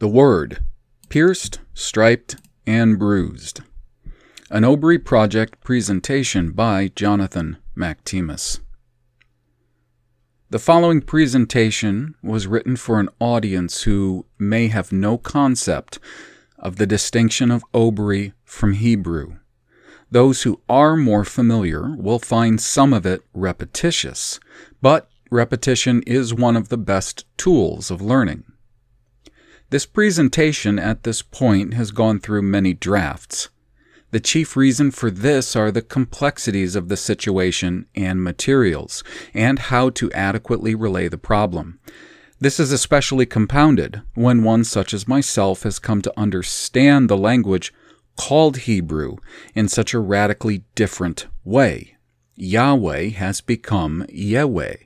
The Word, pierced, striped, and bruised. An Obry Projekt presentation by Jonathan Machtemes. The following presentation was written for an audience who may have no concept of the distinction of Obry from Hebrew. Those who are more familiar will find some of it repetitious, but repetition is one of the best tools of learning. This presentation at this point has gone through many drafts. The chief reason for this are the complexities of the situation and materials, and how to adequately relay the problem. This is especially compounded when one such as myself has come to understand the language called Hebrew in such a radically different way. Yahweh has become Yahweh.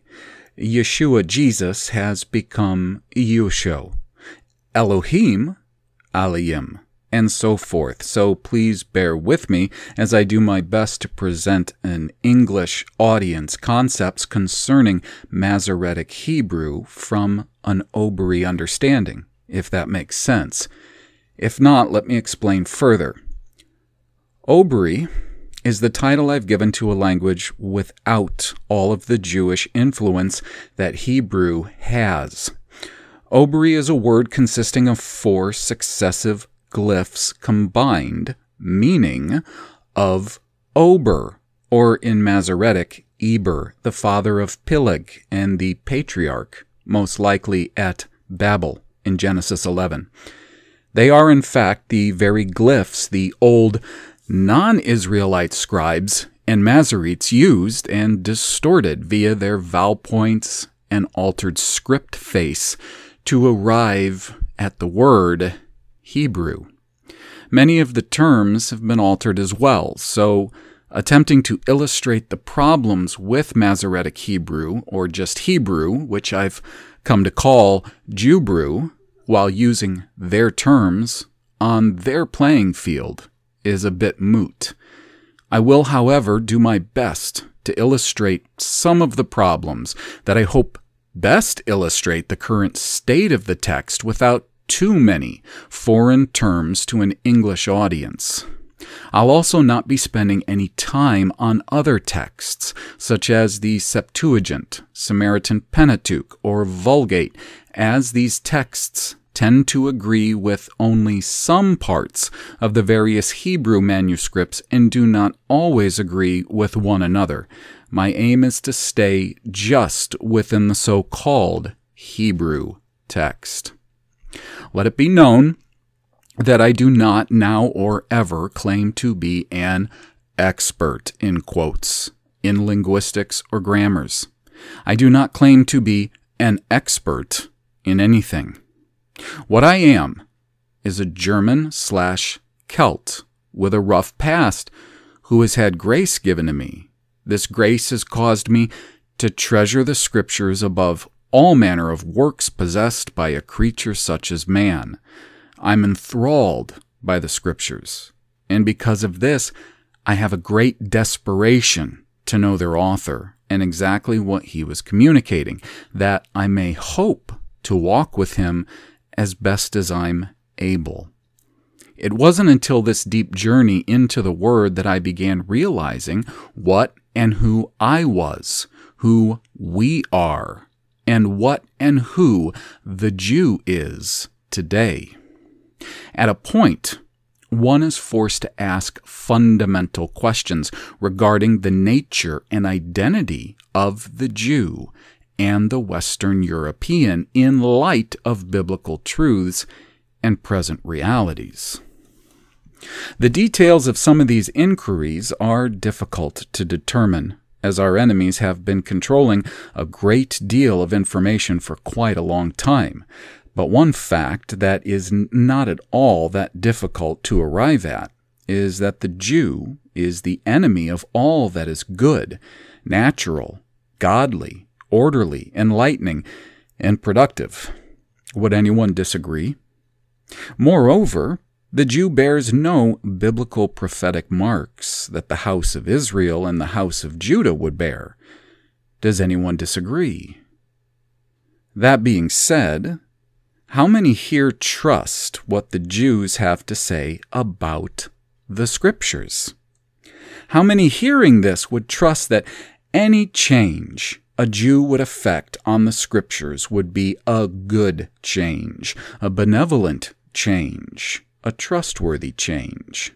Yeshua Jesus has become Yusho. Elohim, Aliyim, and so forth. So please bear with me as I do my best to present an English audience concepts concerning Masoretic Hebrew from an Obry understanding, if that makes sense. If not, let me explain further. Obry is the title I've given to a language without all of the Jewish influence that Hebrew has. Obry is a word consisting of four successive glyphs combined, meaning of Ober, or in Masoretic, Eber, the father of Peleg and the patriarch, most likely at Babel in Genesis 11. They are, in fact, the very glyphs the old non Israelite scribes and Masoretes used and distorted via their vowel points and altered script face to arrive at the word Hebrew. Many of the terms have been altered as well, so attempting to illustrate the problems with Masoretic Hebrew, or just Hebrew, which I've come to call Jewbrew, while using their terms on their playing field, is a bit moot. I will, however, do my best to illustrate some of the problems that I hope best illustrate the current state of the text without too many foreign terms to an English audience. I'll also not be spending any time on other texts, such as the Septuagint, Samaritan Pentateuch, or Vulgate, as these texts tend to agree with only some parts of the various Hebrew manuscripts and do not always agree with one another. My aim is to stay just within the so called Hebrew text. Let it be known that I do not now or ever claim to be an expert in quotes in linguistics or grammars. I do not claim to be an expert in anything. What I am is a German slash Celt with a rough past who has had grace given to me this grace has caused me to treasure the Scriptures above all manner of works possessed by a creature such as man. I'm enthralled by the Scriptures, and because of this, I have a great desperation to know their author and exactly what he was communicating, that I may hope to walk with him as best as I'm able. It wasn't until this deep journey into the Word that I began realizing what and who I was, who we are, and what and who the Jew is today. At a point, one is forced to ask fundamental questions regarding the nature and identity of the Jew and the Western European in light of biblical truths and present realities. The details of some of these inquiries are difficult to determine, as our enemies have been controlling a great deal of information for quite a long time. But one fact that is not at all that difficult to arrive at is that the Jew is the enemy of all that is good, natural, godly, orderly, enlightening, and productive. Would anyone disagree? Moreover, the Jew bears no biblical prophetic marks that the house of Israel and the house of Judah would bear. Does anyone disagree? That being said, how many here trust what the Jews have to say about the Scriptures? How many hearing this would trust that any change a Jew would affect on the Scriptures would be a good change, a benevolent change, a trustworthy change?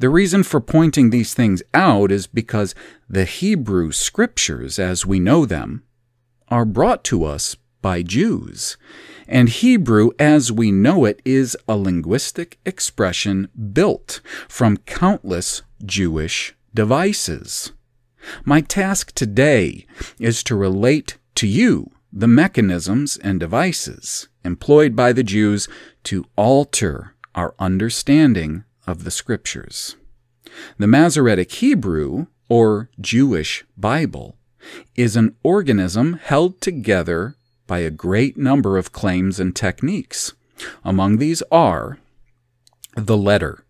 The reason for pointing these things out is because the Hebrew Scriptures, as we know them, are brought to us by Jews. And Hebrew, as we know it, is a linguistic expression built from countless Jewish devices. My task today is to relate to you the mechanisms and devices employed by the Jews to alter our understanding of the Scriptures. The Masoretic Hebrew, or Jewish Bible, is an organism held together by a great number of claims and techniques. Among these are the letter,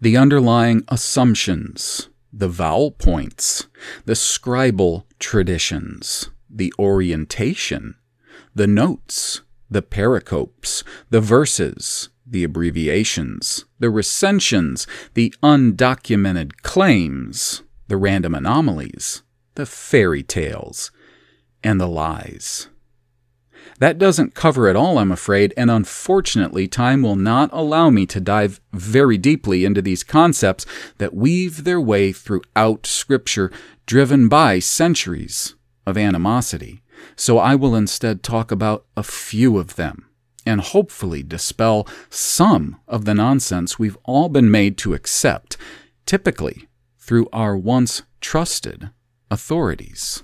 the underlying assumptions, the vowel points, the scribal traditions, the orientation, the notes, the pericopes, the verses, the abbreviations, the recensions, the undocumented claims, the random anomalies, the fairy tales, and the lies. That doesn't cover it all, I'm afraid, and unfortunately, time will not allow me to dive very deeply into these concepts that weave their way throughout Scripture, driven by centuries of animosity. So I will instead talk about a few of them and hopefully dispel some of the nonsense we've all been made to accept, typically through our once trusted authorities.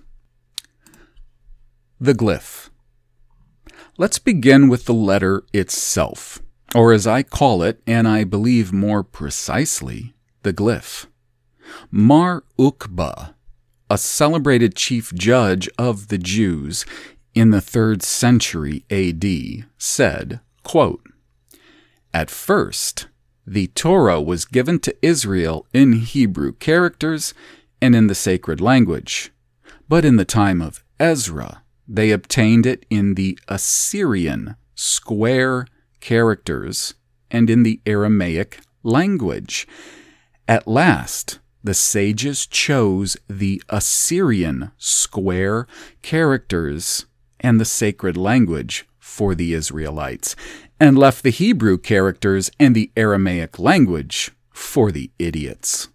The glyph. Let's begin with the letter itself, or as I call it, and I believe more precisely, the glyph. Mar Ukba, a celebrated chief judge of the Jews in the 3rd century AD, said, quote, At first, the Torah was given to Israel in Hebrew characters and in the sacred language, but in the time of Ezra, they obtained it in the Assyrian square characters and in the Aramaic language. At last, the sages chose the Assyrian square characters and the sacred language for the Israelites, and left the Hebrew characters and the Aramaic language for the idiots.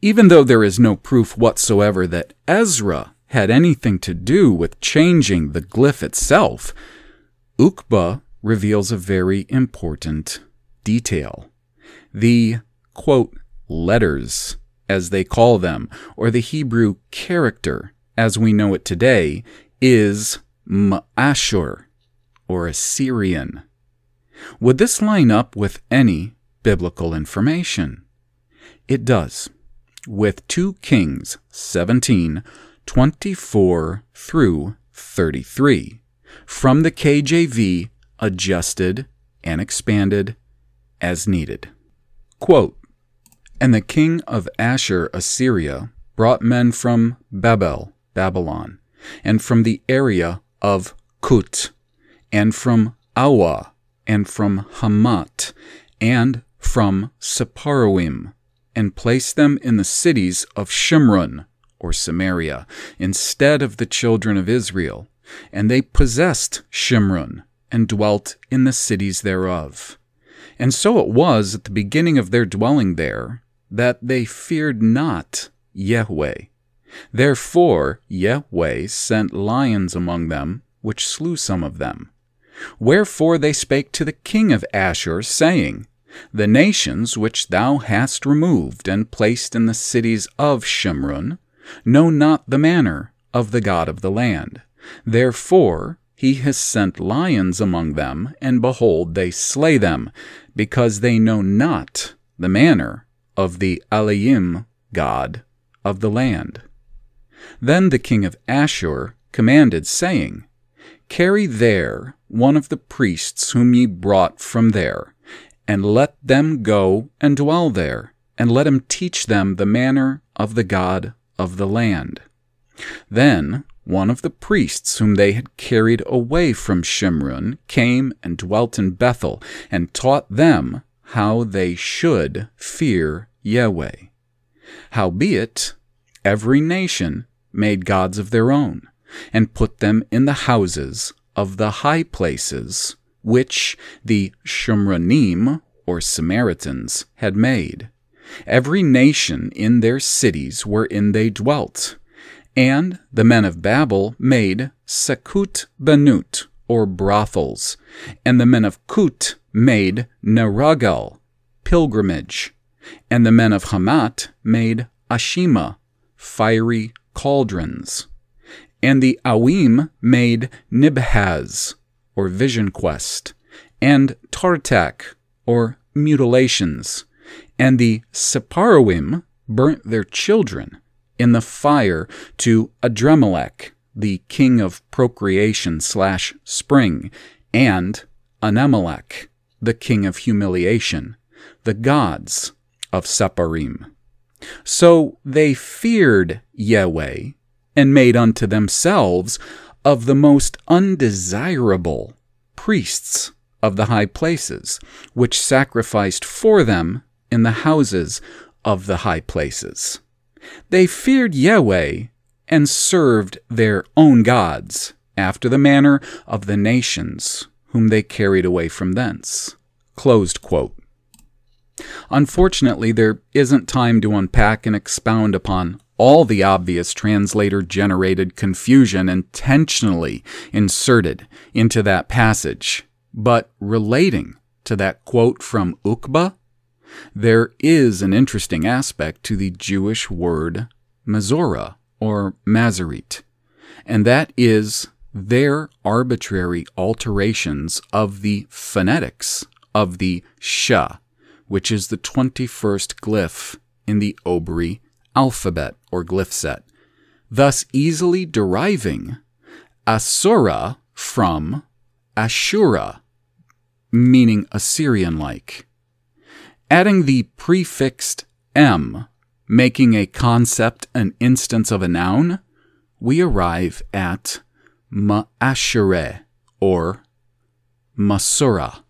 Even though there is no proof whatsoever that Ezra had anything to do with changing the glyph itself, Ukba reveals a very important detail. The, quote, letters, as they call them, or the Hebrew character, as we know it today, is Ma'ashur, or Assyrian. Would this line up with any biblical information? It does, with 2 Kings 17 24 through 33 from the KJV adjusted and expanded as needed. Quote, and the king of Ashur Assyria brought men from Babel, Babylon, and from the area of Kut, and from Awa, and from Hamat, and from Sepharwaim, and placed them in the cities of Shimron, or Samaria, instead of the children of Israel. And they possessed Shimron, and dwelt in the cities thereof. And so it was at the beginning of their dwelling there, that they feared not Yahweh. Therefore Yahweh sent lions among them, which slew some of them. Wherefore they spake to the king of Ashur, saying, The nations which thou hast removed and placed in the cities of Shimron know not the manner of the God of the land. Therefore he has sent lions among them, and behold, they slay them, because they know not the manner of the Alayim God of the land. Then the king of Ashur commanded, saying, Carry there one of the priests whom ye brought from there, and let them go and dwell there, and let him teach them the manner of the God of the land. Then one of the priests whom they had carried away from Shimron, came and dwelt in Bethel, and taught them how they should fear Yahweh. Howbeit, every nation made gods of their own, and put them in the houses of the high places, which the Shumranim, or Samaritans, had made. Every nation in their cities wherein they dwelt. And the men of Babel made Sekut Banut, or brothels, and the men of Kut made Neragal, pilgrimage, and the men of Hamat made Ashima, fiery cauldrons, and the Awim made Nibhaz, or vision quest, and Tartak, or mutilations, and the Sepharwim burnt their children in the fire to Adremelech, the king of procreation slash spring, and Anemelech, the king of humiliation, the gods of Sepharim. So they feared Yahweh and made unto themselves of the most undesirable priests of the high places, which sacrificed for them in the houses of the high places. They feared Yahweh and served their own gods, after the manner of the nations whom they carried away from thence. Unfortunately, there isn't time to unpack and expound upon all the obvious translator generated confusion intentionally inserted into that passage. But relating to that quote from Ukba, there is an interesting aspect to the Jewish word Mazorah or Masoret, and that is their arbitrary alterations of the phonetics of the Sha, which is the 21st glyph in the Obri alphabet or glyph set, thus easily deriving Asura from Ashura, meaning Assyrian like. Adding the prefixed M, making a concept an instance of a noun, we arrive at Ma'ashere or Masura.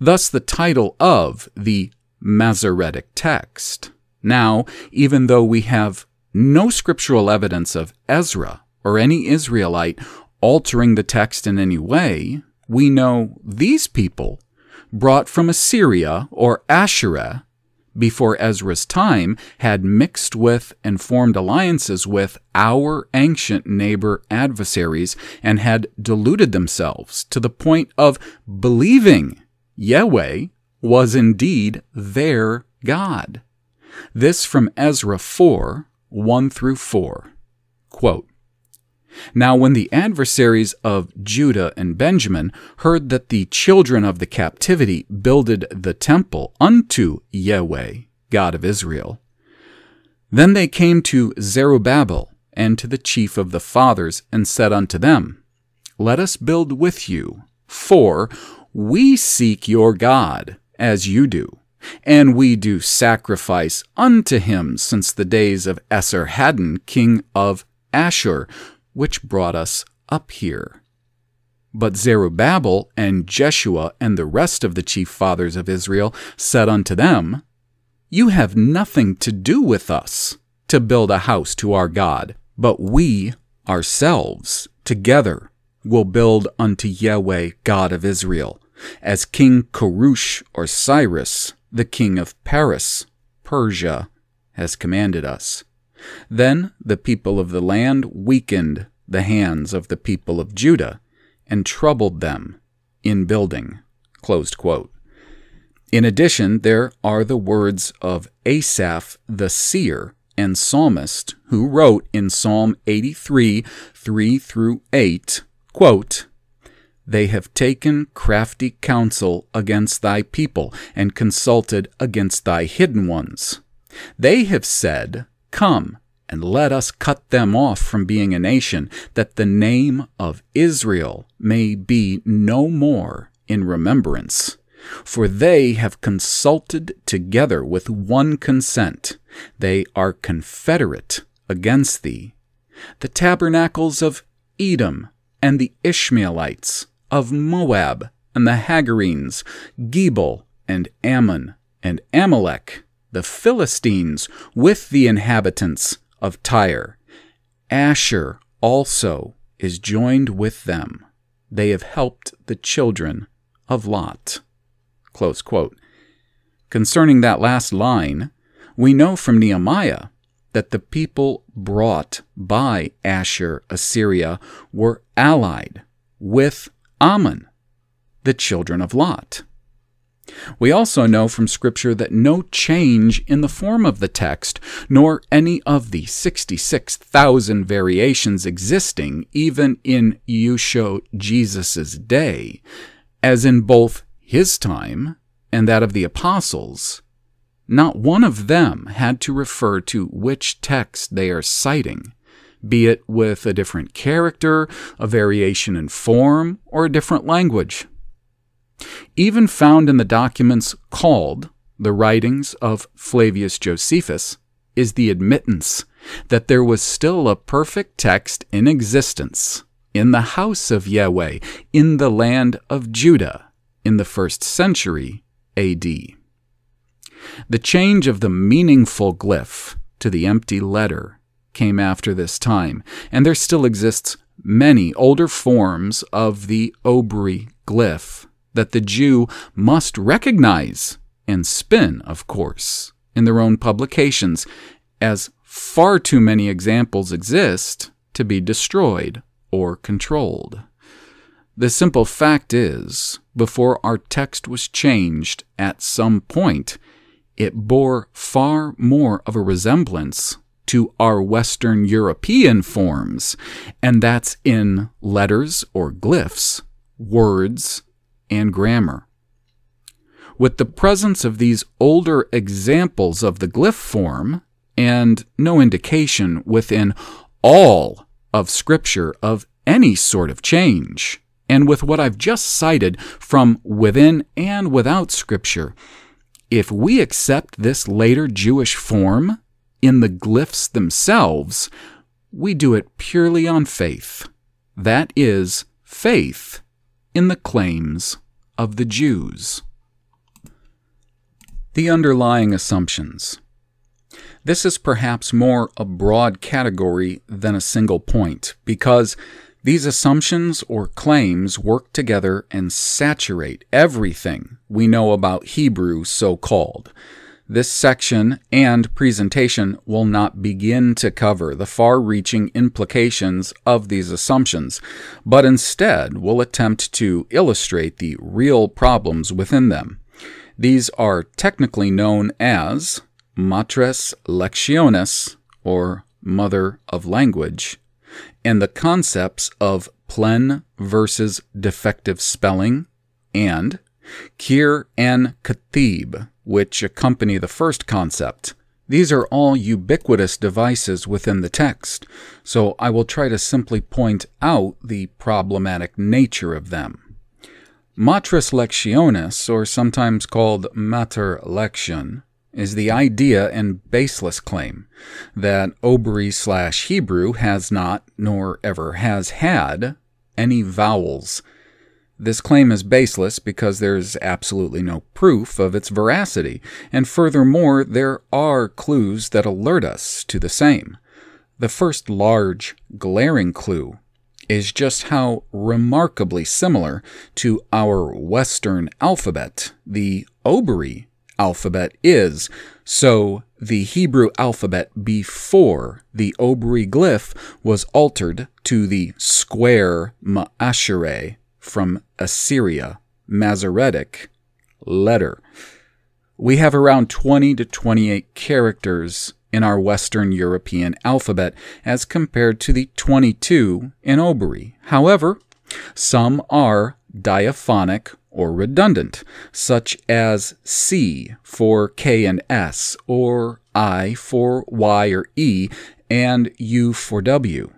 Thus, the title of the Masoretic text. Now, even though we have no scriptural evidence of Ezra or any Israelite altering the text in any way, we know these people, brought from Assyria or Asherah before Ezra's time, had mixed with and formed alliances with our ancient neighbor adversaries and had deluded themselves to the point of believing Yahweh was indeed their God. This from Ezra 4 1 through 4. Quote, now, when the adversaries of Judah and Benjamin heard that the children of the captivity builded the temple unto Yahweh, God of Israel, then they came to Zerubbabel and to the chief of the fathers, and said unto them, Let us build with you, for we seek your God, as you do, and we do sacrifice unto him since the days of Esarhaddon, king of Ashur, which brought us up here. But Zerubbabel and Jeshua and the rest of the chief fathers of Israel said unto them, You have nothing to do with us to build a house to our God, but we ourselves together will build unto Yahweh God of Israel, as King Korush or Cyrus, the king of Paris, Persia, has commanded us. Then the people of the land weakened the hands of the people of Judah and troubled them in building. In addition, there are the words of Asaph the seer and psalmist, who wrote in Psalm 83 3 through 8, quote, They have taken crafty counsel against thy people and consulted against thy hidden ones. They have said, Come, and let us cut them off from being a nation, that the name of Israel may be no more in remembrance. For they have consulted together with one consent, they are confederate against thee. the tabernacles of Edom and the Ishmaelites, of Moab and the Hagarenes, Gebal and Ammon and Amalek, the Philistines with the inhabitants of Tyre. Asher also is joined with them. They have helped the children of Lot. Concerning that last line, we know from Nehemiah that the people brought by Asher, Assyria were allied with Ammon, the children of Lot. We also know from Scripture that no change in the form of the text, nor any of the 66,000 variations existing even in Yusho Jesus' day, as in both his time and that of the apostles, not one of them had to refer to which text they are citing, be it with a different character, a variation in form, or a different language. Even found in the documents called the writings of Flavius Josephus is the admittance that there was still a perfect text in existence in the house of Yahweh in the land of Judah in the first century AD. The change of the meaningful glyph to the empty letter came after this time, and there still exists many older forms of the Obri glyph that the Jew must recognize and spin, of course, in their own publications, as far too many examples exist to be destroyed or controlled. The simple fact is, before our text was changed at some point, it bore far more of a resemblance to our Western European forms, and that's in letters or glyphs, words, and grammar. With the presence of these older examples of the glyph form, and no indication within all of Scripture of any sort of change, and with what I've just cited from within and without Scripture, if we accept this later Jewish form in the glyphs themselves, we do it purely on faith. That is, faith in the claims of the Jews. The underlying assumptions. This is perhaps more a broad category than a single point, because these assumptions or claims work together and saturate everything we know about Hebrew so called. This section and presentation will not begin to cover the far reaching implications of these assumptions, but instead will attempt to illustrate the real problems within them. These are technically known as matres lectionis, or mother of language, and the concepts of plen versus defective spelling and kir and katib, which accompany the first concept. These are all ubiquitous devices within the text, so I will try to simply point out the problematic nature of them. Matres lectionis, or sometimes called mater lection, is the idea and baseless claim that Obri slash Hebrew has not, nor ever has had, any vowels. This claim is baseless because there's absolutely no proof of its veracity, and furthermore, there are clues that alert us to the same. The first large, glaring clue is just how remarkably similar to our Western alphabet, the Obri alphabet is. So the Hebrew alphabet before the Obri glyph was altered to the square Ma'ashere from Assyria, Masoretic letter. We have around 20 to 28 characters in our Western European alphabet as compared to the 22 in Obri. However, some are diaphonic or redundant, such as C for K and S, or I for Y or E, and U for W.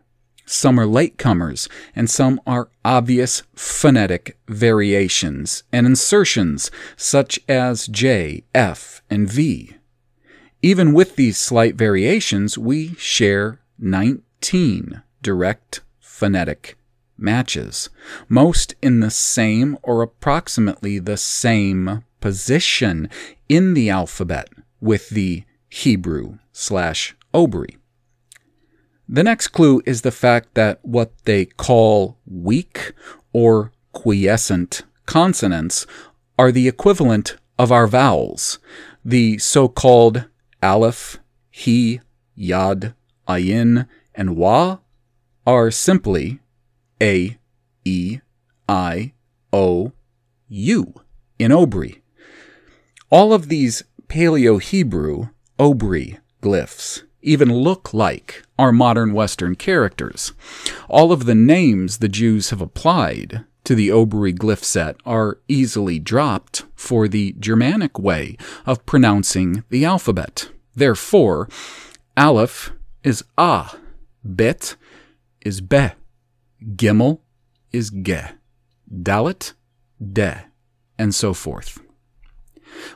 Some are latecomers, and some are obvious phonetic variations and insertions, such as J, F, and V. Even with these slight variations, we share 19 direct phonetic matches, most in the same or approximately the same position in the alphabet with the Hebrew slash Obri. The next clue is the fact that what they call weak or quiescent consonants are the equivalent of our vowels, the so called aleph, he, yad, ayin, and wa are simply a, e, i, o, u in Obri. All of these Paleo Hebrew Obri glyphs even look like our modern Western characters. All of the names the Jews have applied to the Obri glyph set are easily dropped for the Germanic way of pronouncing the alphabet. Therefore, Aleph is A, Bet is Be, Gimel is Ge, Dalet, De, and so forth.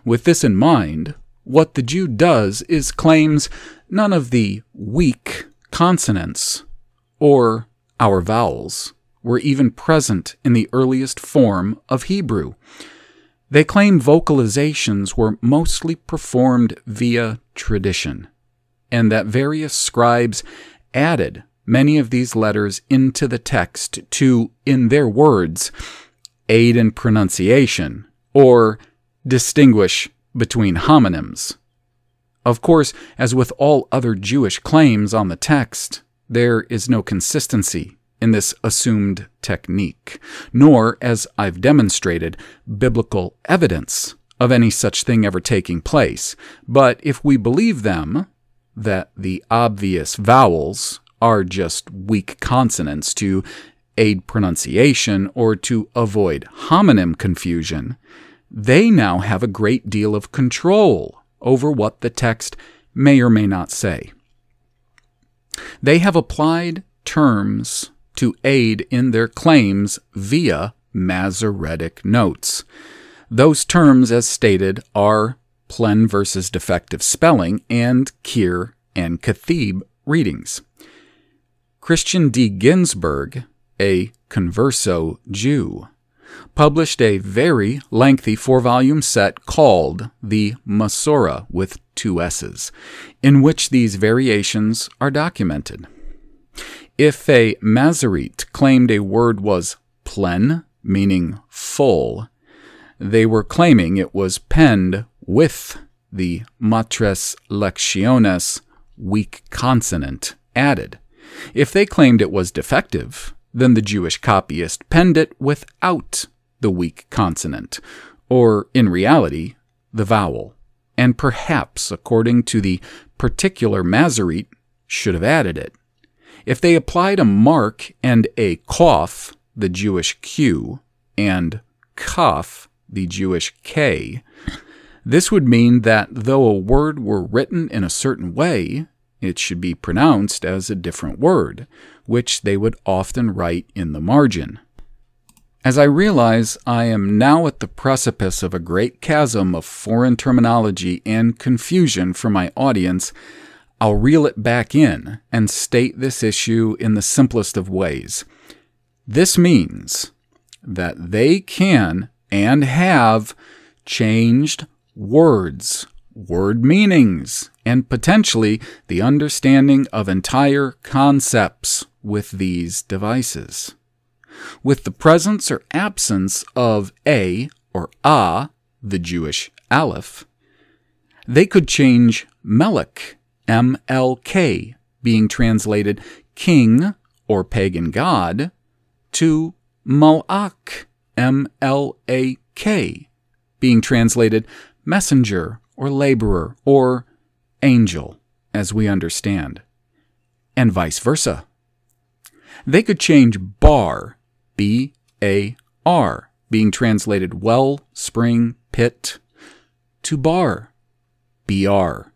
With this in mind, what the Jew does is claims none of the weak consonants or our vowels were even present in the earliest form of Hebrew. They claim vocalizations were mostly performed via tradition, and that various scribes added many of these letters into the text to, in their words, aid in pronunciation or distinguish between homonyms. Of course, as with all other Jewish claims on the text, there is no consistency in this assumed technique, nor, as I've demonstrated, biblical evidence of any such thing ever taking place. But if we believe them, that the obvious vowels are just weak consonants to aid pronunciation or to avoid homonym confusion, they now have a great deal of control over what the text may or may not say. They have applied terms to aid in their claims via Masoretic notes. Those terms, as stated, are plen versus defective spelling and Kir and Kathib readings. Christian D. Ginsburg, a converso Jew, published a very lengthy four volume set called the Masora with two S's, in which these variations are documented. If a Masorete claimed a word was plen, meaning full, they were claiming it was penned with the matres lectionis weak consonant added. If they claimed it was defective, then the Jewish copyist penned it without the weak consonant, or in reality, the vowel, and perhaps, according to the particular Masorete, should have added it. If they applied a mark and a cough, the Jewish Q, and kaf, the Jewish K, this would mean that though a word were written in a certain way, it should be pronounced as a different word, which they would often write in the margin. As I realize I am now at the precipice of a great chasm of foreign terminology and confusion for my audience, I'll reel it back in and state this issue in the simplest of ways. This means that they can and have changed words, word meanings, and potentially the understanding of entire concepts with these devices. With the presence or absence of a or a, the Jewish aleph, they could change Melech, M L K, being translated king or pagan god, to Malak, M L A K, being translated messenger or laborer or angel, as we understand, and vice versa. They could change bar, B A R, being translated well, spring, pit, to bar, B R,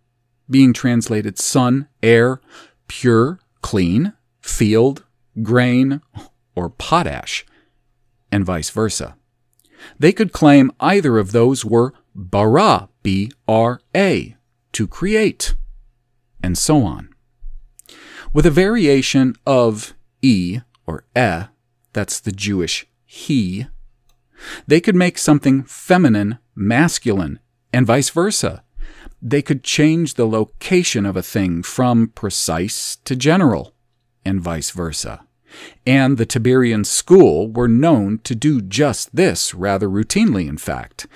being translated sun, air, pure, clean, field, grain, or potash, and vice versa. They could claim either of those were bara, B R A, to create, and so on. with a variation of e or e, that's the Jewish he, they could make something feminine masculine and vice versa. They could change the location of a thing from precise to general and vice versa. And the Tiberian school were known to do just this rather routinely, in fact.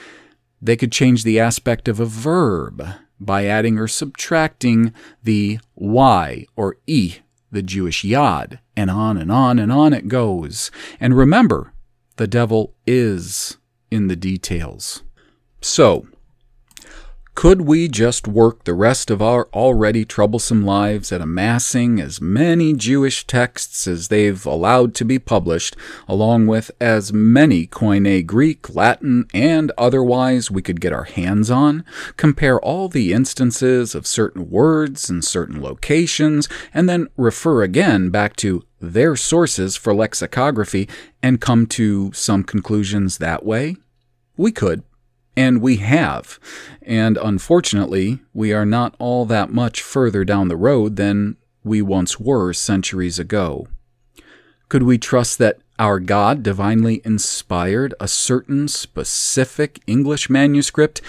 They could change the aspect of a verb by adding or subtracting the y or e, the Jewish yod, and on and on and on it goes. And remember, the devil is in the details. So, could we just work the rest of our already troublesome lives at amassing as many Jewish texts as they've allowed to be published, along with as many Koine Greek, Latin, and otherwise we could get our hands on, compare all the instances of certain words and certain locations, and then refer again back to their sources for lexicography and come to some conclusions that way? We could. And we have. And unfortunately, we are not all that much further down the road than we once were centuries ago. Could we trust that our God divinely inspired a certain specific English manuscript,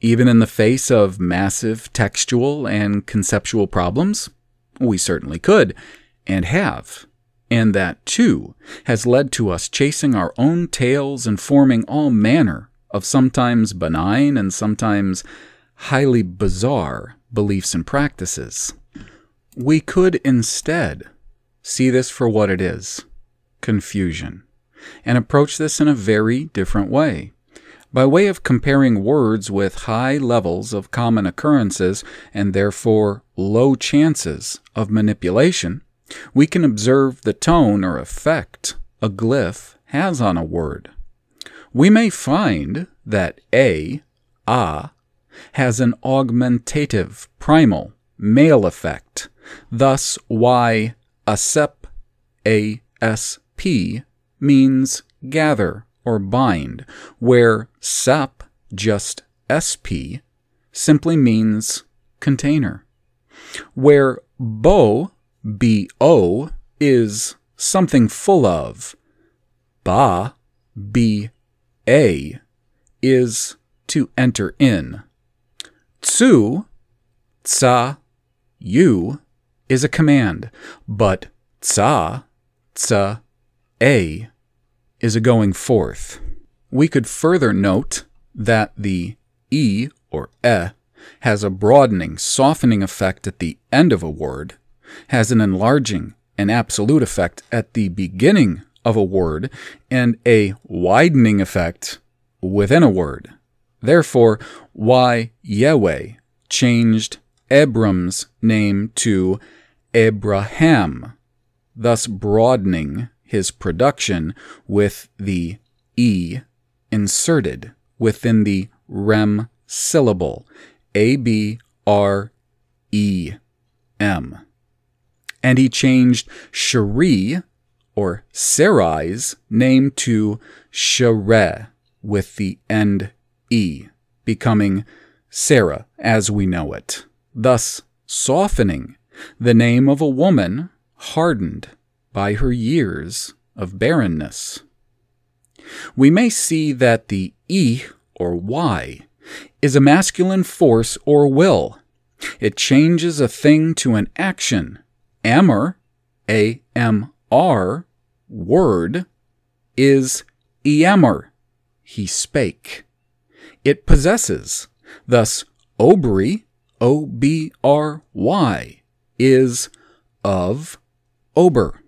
even in the face of massive textual and conceptual problems? We certainly could, and have. And that, too, has led to us chasing our own tails and forming all manner of sometimes benign and sometimes highly bizarre beliefs and practices. We could instead see this for what it is confusion and approach this in a very different way. By way of comparing words with high levels of common occurrences and therefore low chances of manipulation, we can observe the tone or effect a glyph has on a word we may find that a, a, has an augmentative, primal, male effect. Thus, y, asep, asp, means gather or bind, where sep, just sp, simply means container. Where bo, bo, is something full of, ba, b a is to enter in. Tsu, tsa, you is a command, but tsa, tsa, a is a going forth. We could further note that the e or e has a broadening, softening effect at the end of a word, has an enlarging and absolute effect at the beginning of a word and a widening effect within a word. Therefore, why Yahweh changed Abram's name to Abraham, thus broadening his production with the E inserted within the rem syllable, A B R E M. And he changed Cherie or Sarai's name to Shereh with the end E, becoming Sarah as we know it, thus softening the name of a woman hardened by her years of barrenness. We may see that the E or Y is a masculine force or will. It changes a thing to an action. Amor, A M R, word is Eamer, he spake. It possesses. Thus, obry, O B R Y, is of ober.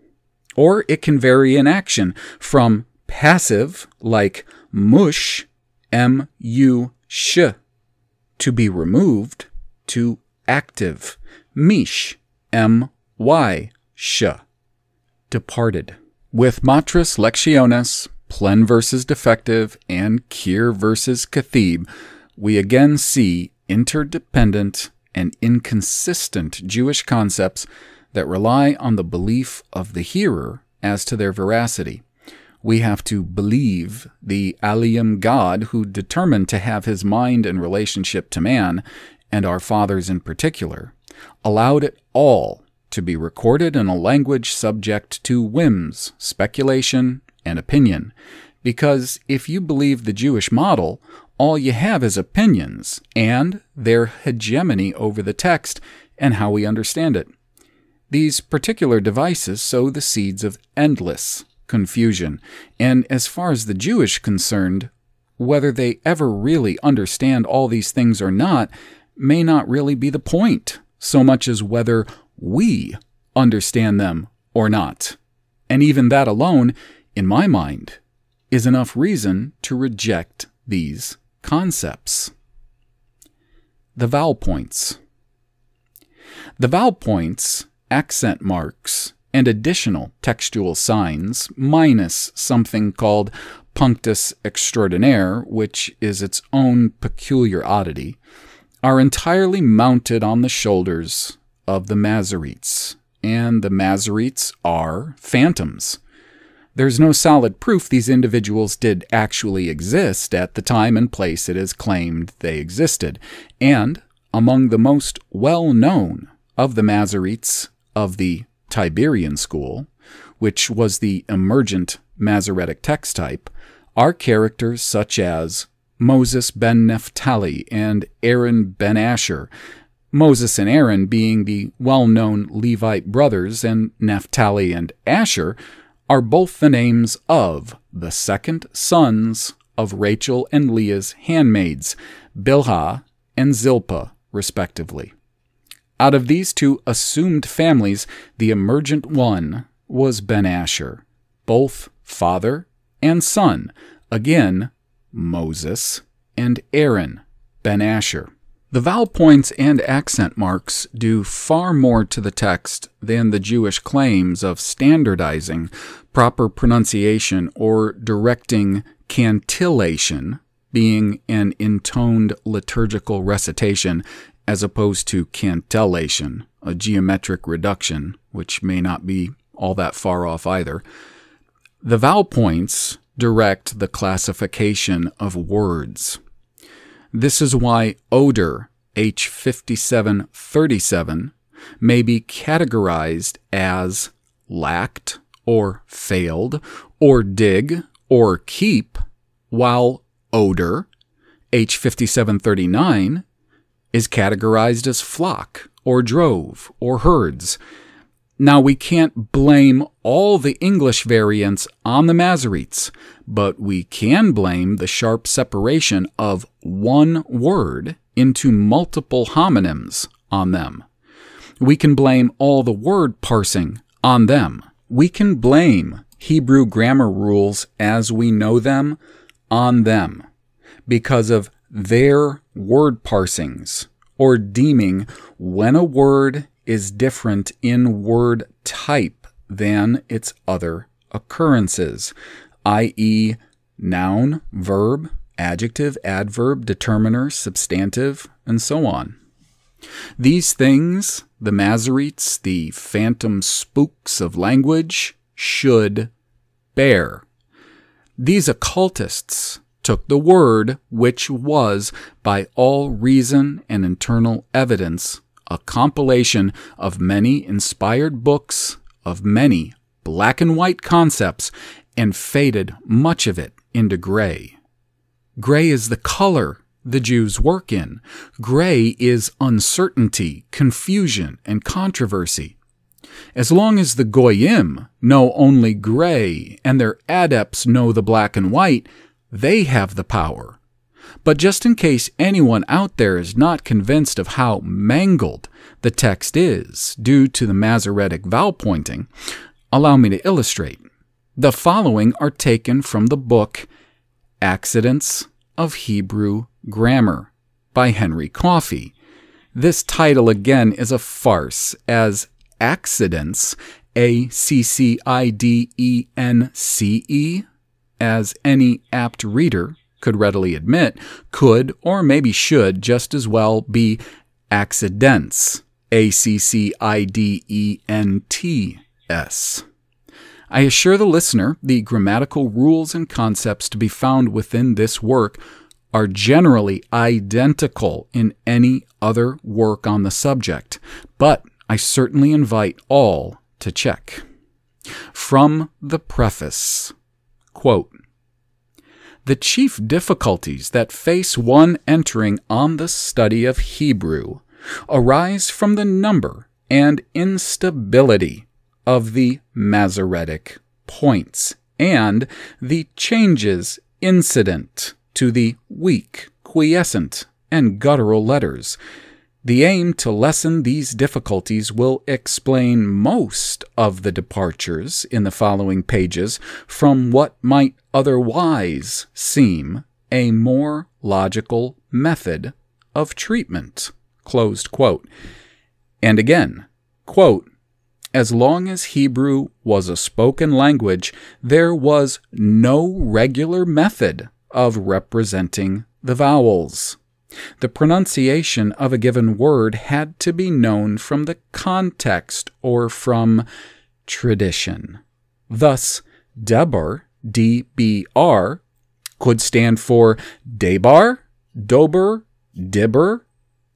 Or it can vary in action from passive, like mush, M U sh, to be removed, to active, mish, M Y sh, departed. With Matres Lectionis, Plen versus Defective, and Kir versus Kathib, we again see interdependent and inconsistent Jewish concepts that rely on the belief of the hearer as to their veracity. We have to believe the Aliyim God who determined to have his mind in relationship to man, and our fathers in particular, allowed it all to be recorded in a language subject to whims, speculation, and opinion. Because if you believe the Jewish model, all you have is opinions and their hegemony over the text and how we understand it. These particular devices sow the seeds of endless confusion, and as far as the Jewish concerned, whether they ever really understand all these things or not may not really be the point, so much as whether we understand them or not. And even that alone, in my mind, is enough reason to reject these concepts. The vowel points. The vowel points, accent marks, and additional textual signs, minus something called punctus extraordinaire, which is its own peculiar oddity, are entirely mounted on the shoulders of the Masoretes, and the Masoretes are phantoms. There's no solid proof these individuals did actually exist at the time and place it is claimed they existed, and among the most well known of the Masoretes of the Tiberian school, which was the emergent Masoretic text type, are characters such as Moses ben Naphtali and Aaron ben Asher, Moses and Aaron being the well known Levite brothers, and Naphtali and Asher are both the names of the second sons of Rachel and Leah's handmaids, Bilhah and Zilpah, respectively. Out of these two assumed families, the emergent one was Ben Asher, both father and son, again, Moses and Aaron, Ben Asher. The vowel points and accent marks do far more to the text than the Jewish claims of standardizing proper pronunciation or directing cantillation, being an intoned liturgical recitation, as opposed to cantillation, a geometric reduction, which may not be all that far off either. The vowel points direct the classification of words. This is why odor, H5737, may be categorized as lacked or failed or dig or keep, while odor, H5739, is categorized as flock or drove or herds. Now, we can't blame all the English variants on the Masoretes, but we can blame the sharp separation of one word into multiple homonyms on them. We can blame all the word parsing on them. We can blame Hebrew grammar rules as we know them on them because of their word parsings or deeming when a word is different in word type than its other occurrences, i.e., noun, verb, adjective, adverb, determiner, substantive, and so on. These things, the Masoretes, the phantom spooks of language, should bear. These occultists took the word, which was, by all reason and internal evidence, a compilation of many inspired books, of many black and white concepts, and faded much of it into gray. Gray is the color the Jews work in. Gray is uncertainty, confusion, and controversy. As long as the Goyim know only gray and their adepts know the black and white, they have the power. But just in case anyone out there is not convinced of how mangled the text is due to the Masoretic vowel pointing, allow me to illustrate. The following are taken from the book Accidence of Hebrew Grammar by Henry Coffey. This title again is a farce, as accidence, A C C I D E N C E, as any apt reader could readily admit, could or maybe should just as well be accidents. A C C I D E N T S. I assure the listener the grammatical rules and concepts to be found within this work are generally identical in any other work on the subject, but I certainly invite all to check. From the preface quote, The chief difficulties that face one entering on the study of Hebrew arise from the number and instability of the Masoretic points and the changes incident to the weak, quiescent, and guttural letters. The aim to lessen these difficulties will explain most of the departures in the following pages from what might otherwise seem a more logical method of treatment. And again, quote, as long as Hebrew was a spoken language, there was no regular method of representing the vowels. The pronunciation of a given word had to be known from the context or from tradition. Thus, Debar, D B R, could stand for Debar, Dober, Dibber,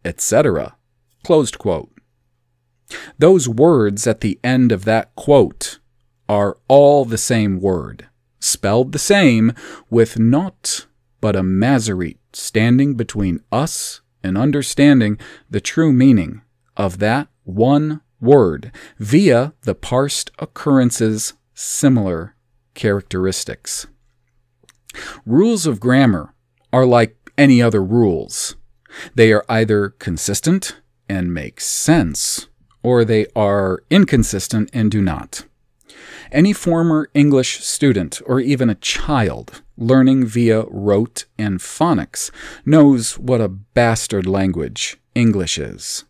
etc. Closed quote. Those words at the end of that quote are all the same word, spelled the same, with not but a Masoret standing between us and understanding the true meaning of that one word via the parsed occurrence's similar characteristics. Rules of grammar are like any other rules. They are either consistent and make sense, or they are inconsistent and do not. Any former English student, or even a child, learning via rote and phonics, knows what a bastard language English is.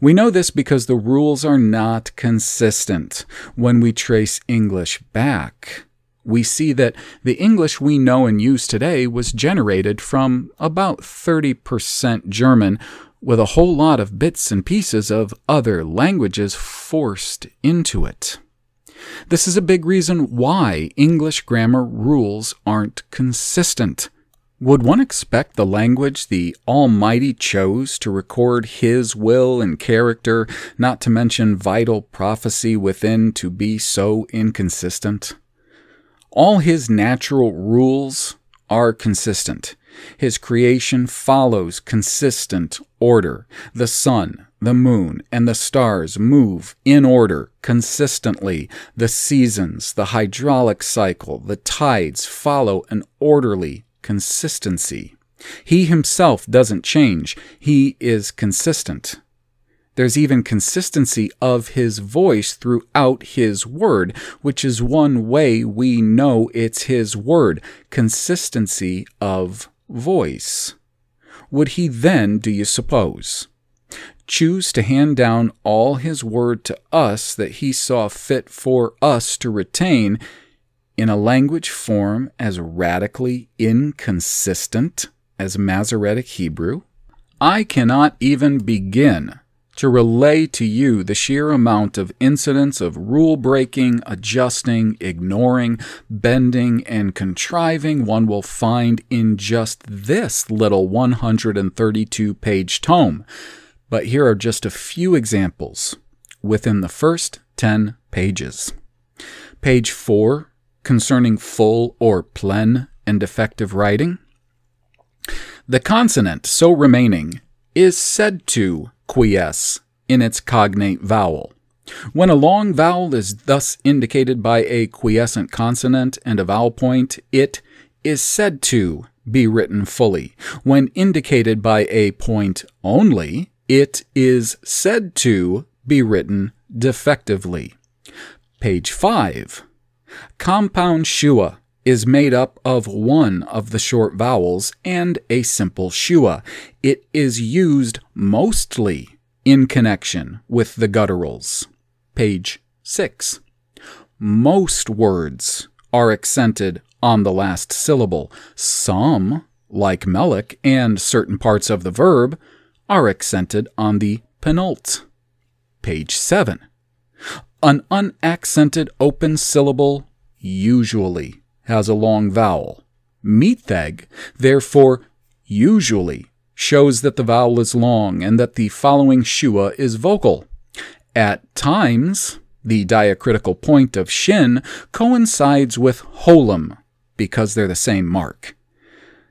We know this because the rules are not consistent. When we trace English back, we see that the English we know and use today was generated from about 30% German, with a whole lot of bits and pieces of other languages forced into it. This is a big reason why English grammar rules aren't consistent. Would one expect the language the Almighty chose to record His will and character, not to mention vital prophecy within, to be so inconsistent? All His natural rules are consistent. His creation follows consistent order. The sun, the moon, and the stars move in order consistently. The seasons, the hydraulic cycle, the tides follow an orderly consistency. He himself doesn't change, he is consistent. There's even consistency of his voice throughout his word, which is one way we know it's his word consistency of voice. Would he then, do you suppose, choose to hand down all his word to us that he saw fit for us to retain in a language form as radically inconsistent as Masoretic Hebrew? I cannot even begin to relay to you the sheer amount of incidents of rule breaking, adjusting, ignoring, bending, and contriving one will find in just this little 132 page tome. But here are just a few examples within the first 10 pages. Page 4, concerning full or plen and defective writing. The consonant so remaining is said to quiesce in its cognate vowel. When a long vowel is thus indicated by a quiescent consonant and a vowel point, it is said to be written fully. When indicated by a point only, it is said to be written defectively. Page 5. Compound shua is made up of one of the short vowels and a simple shua. It is used mostly in connection with the gutturals. Page 6. Most words are accented on the last syllable. Some, like melik and certain parts of the verb, are accented on the penult. Page 7. An unaccented open syllable usually has a long vowel. Metheg, therefore, usually shows that the vowel is long and that the following shua is vocal. At times, the diacritical point of shin coincides with holum because they're the same mark.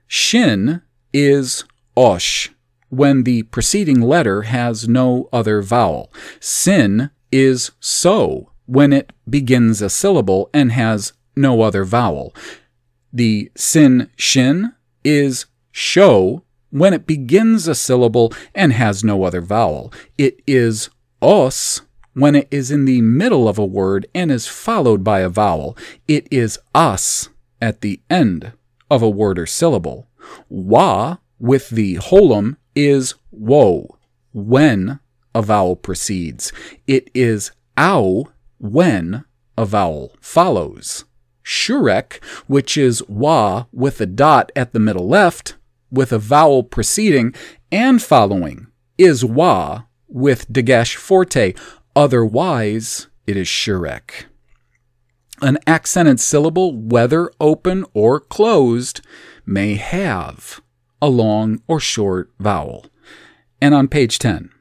Shin is osh when the preceding letter has no other vowel. Sin is so when it begins a syllable and has no other vowel. The sin shin is show when it begins a syllable and has no other vowel. It is os when it is in the middle of a word and is followed by a vowel. It is as at the end of a word or syllable. Wa with the holum is wo when a vowel precedes. It is ow when a vowel follows. Shurek, which is wa with a dot at the middle left, with a vowel preceding and following, is wa with dagesh forte. Otherwise, it is shurek. An accented syllable, whether open or closed, may have a long or short vowel. And on page 10,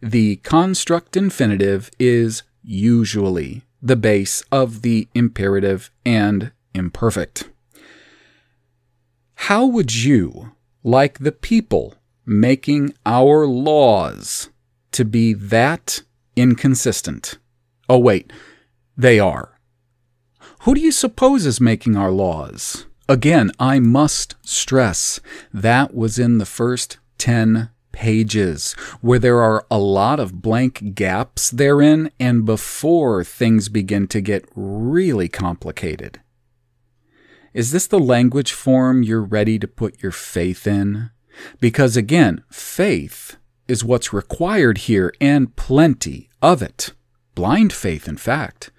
the construct infinitive is usually the base of the imperative and imperfect. How would you like the people making our laws to be that inconsistent? Oh, wait, they are. Who do you suppose is making our laws? Again, I must stress that was in the first 10 pages where there are a lot of blank gaps therein and before things begin to get really complicated. Is this the language form you're ready to put your faith in? Because again, faith is what's required here and plenty of it. Blind faith, in fact.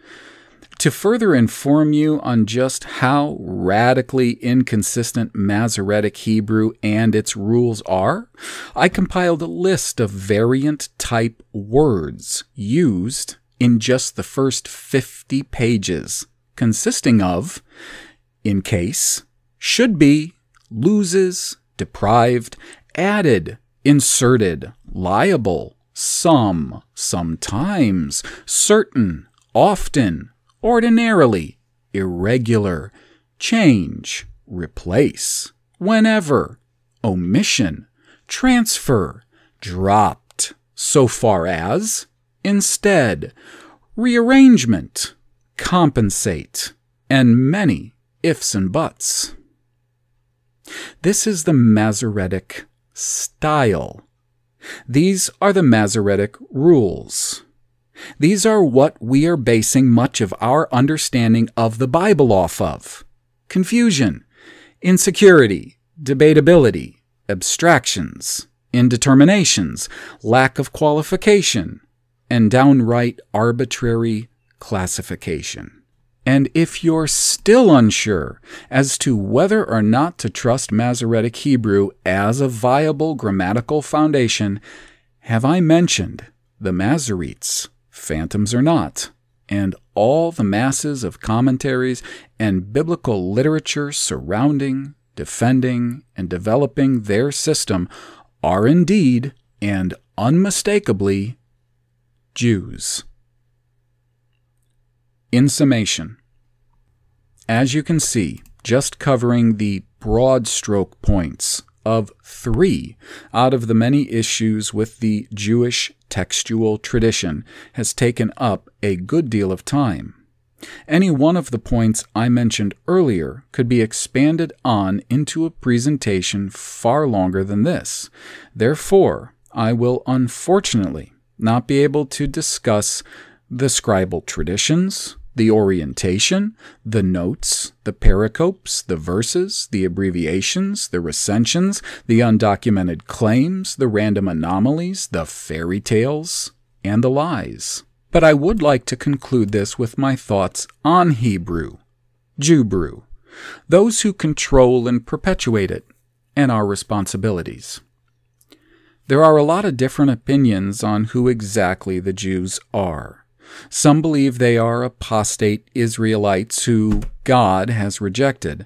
To further inform you on just how radically inconsistent Masoretic Hebrew and its rules are, I compiled a list of variant type words used in just the first 50 pages, consisting of in case, should be, loses, deprived, added, inserted, liable, some, sometimes, certain, often, ordinarily, irregular, change, replace, whenever, omission, transfer, dropped, so far as, instead, rearrangement, compensate, and many ifs and buts. This is the Masoretic style. These are the Masoretic rules. These are what we are basing much of our understanding of the Bible off of confusion, insecurity, debatability, abstractions, indeterminations, lack of qualification, and downright arbitrary classification. And if you're still unsure as to whether or not to trust Masoretic Hebrew as a viable grammatical foundation, have I mentioned the Masoretes phantoms or not, and all the masses of commentaries and biblical literature surrounding, defending, and developing their system are indeed and unmistakably Jews. In summation, as you can see, just covering the broad stroke points of three out of the many issues with the Jewish textual tradition has taken up a good deal of time. Any one of the points I mentioned earlier could be expanded on into a presentation far longer than this. Therefore, I will unfortunately not be able to discuss the scribal traditions, the orientation, the notes, the pericopes, the verses, the abbreviations, the recensions, the undocumented claims, the random anomalies, the fairy tales, and the lies. But I would like to conclude this with my thoughts on Hebrew, Jewbrew, those who control and perpetuate it, and our responsibilities. There are a lot of different opinions on who exactly the Jews are. Some believe they are apostate Israelites who God has rejected.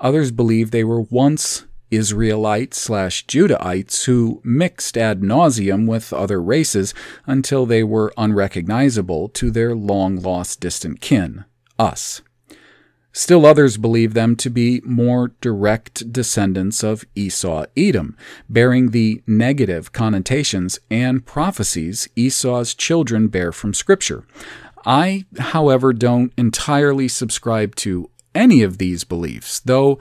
Others believe they were once Israelites slash Judahites who mixed ad nauseum with other races until they were unrecognizable to their long lost distant kin, us. Still others believe them to be more direct descendants of Esau Edom, bearing the negative connotations and prophecies Esau's children bear from Scripture. I, however, don't entirely subscribe to any of these beliefs, though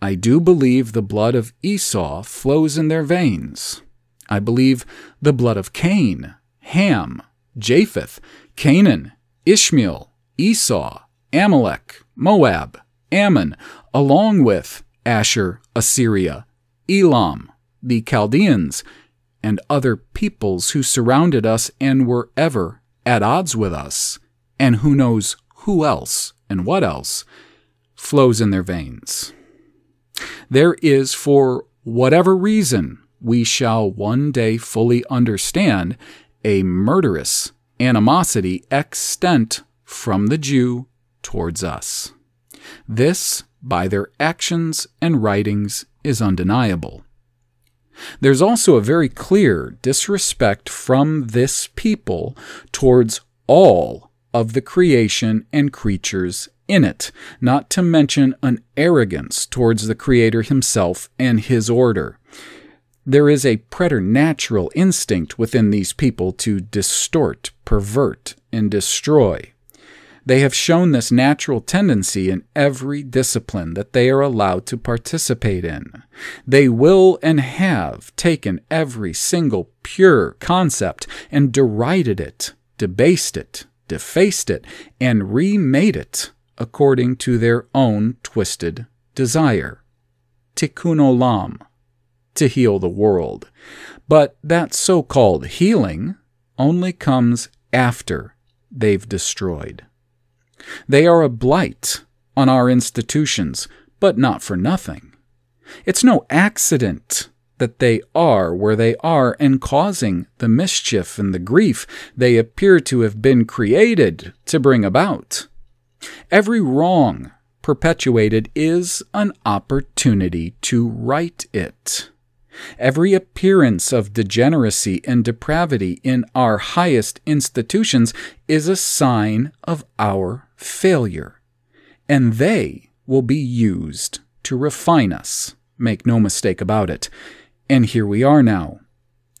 I do believe the blood of Esau flows in their veins. I believe the blood of Cain, Ham, Japheth, Canaan, Ishmael, Esau, Amalek, Moab, Ammon, along with Asher, Assyria, Elam, the Chaldeans, and other peoples who surrounded us and were ever at odds with us, and who knows who else and what else flows in their veins. There is, for whatever reason we shall one day fully understand, a murderous animosity extant from the Jew towards us. This, by their actions and writings, is undeniable. There's also a very clear disrespect from this people towards all of the creation and creatures in it, not to mention an arrogance towards the Creator himself and his order. There is a preternatural instinct within these people to distort, pervert, and destroy. They have shown this natural tendency in every discipline that they are allowed to participate in. They will and have taken every single pure concept and derided it, debased it, defaced it, and remade it according to their own twisted desire. Tikkun olam, to heal the world. But that so called healing only comes after they've destroyed. They are a blight on our institutions, but not for nothing. It's no accident that they are where they are and causing the mischief and the grief they appear to have been created to bring about. Every wrong perpetuated is an opportunity to right it. Every appearance of degeneracy and depravity in our highest institutions is a sign of our failure, and they will be used to refine us. Make no mistake about it. And here we are now.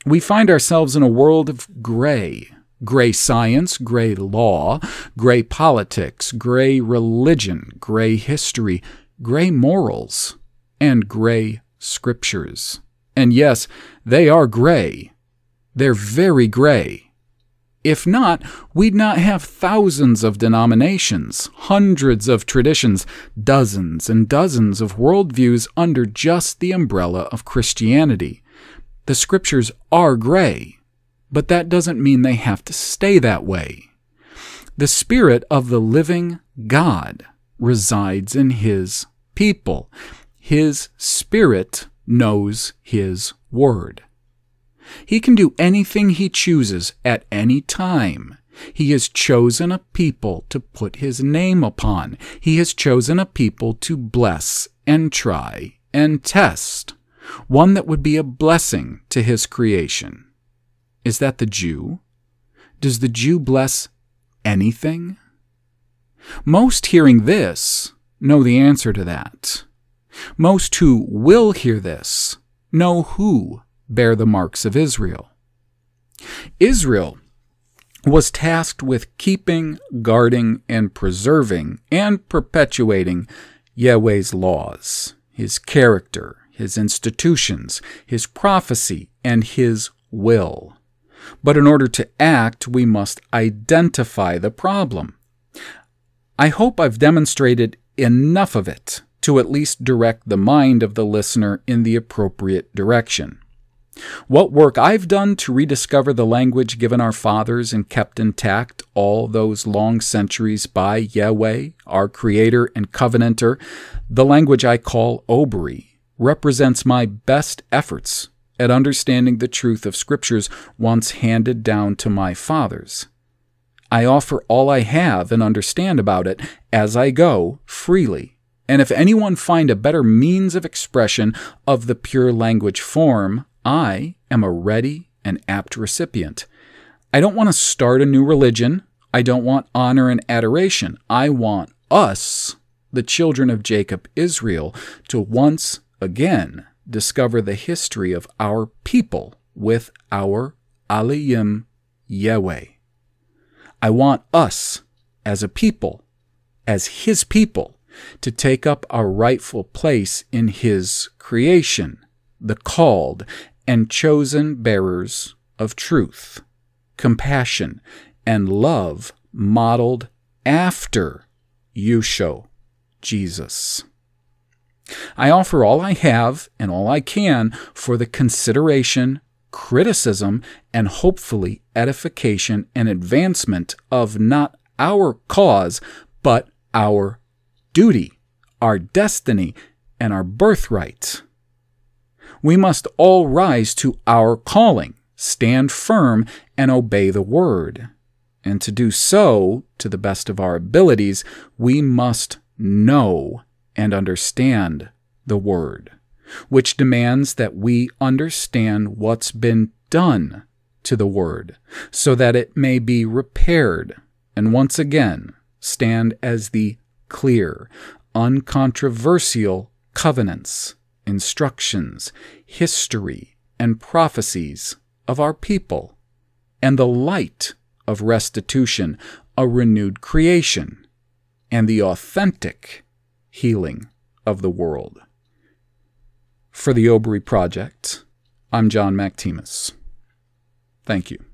We find ourselves in a world of gray, gray science, gray law, gray politics, gray religion, gray history, gray morals, and gray scriptures. And yes, they are gray. They're very gray. If not, we'd not have thousands of denominations, hundreds of traditions, dozens and dozens of worldviews under just the umbrella of Christianity. The scriptures are gray, but that doesn't mean they have to stay that way. The Spirit of the living God resides in His people. His Spirit knows His Word. He can do anything He chooses at any time. He has chosen a people to put His name upon. He has chosen a people to bless and try and test, one that would be a blessing to His creation. Is that the Jew? Does the Jew bless anything? Most hearing this know the answer to that. Most who will hear this know who bear the marks of Israel. Israel was tasked with keeping, guarding, and preserving and perpetuating Yahweh's laws, his character, his institutions, his prophecy, and his will. But in order to act, we must identify the problem. I hope I've demonstrated enough of it to at least direct the mind of the listener in the appropriate direction. What work I've done to rediscover the language given our fathers and kept intact all those long centuries by Yahweh, our Creator and Covenanter, the language I call Obri, represents my best efforts at understanding the truth of scriptures once handed down to my fathers. I offer all I have and understand about it as I go freely And if anyone find a better means of expression of the pure language form, I am a ready and apt recipient. I don't want to start a new religion. I don't want honor and adoration. I want us, the children of Jacob Israel, to once again discover the history of our people with our Aliyim Yahweh. I want us as a people, as His people, to take up our rightful place in His creation, the called and chosen bearers of truth, compassion, and love modeled after Yusho, Jesus. I offer all I have and all I can for the consideration, criticism, and hopefully edification and advancement of not our cause, but our duty, our destiny, and our birthright. We must all rise to our calling, stand firm, and obey the word. And to do so, to the best of our abilities, we must know and understand the word, which demands that we understand what's been done to the word, so that it may be repaired and once again stand as the clear, uncontroversial covenants, instructions, history, and prophecies of our people, and the light of restitution, a renewed creation, and the authentic healing of the world. For the Obry Projekt, I'm Jon Machtemes. Thank you.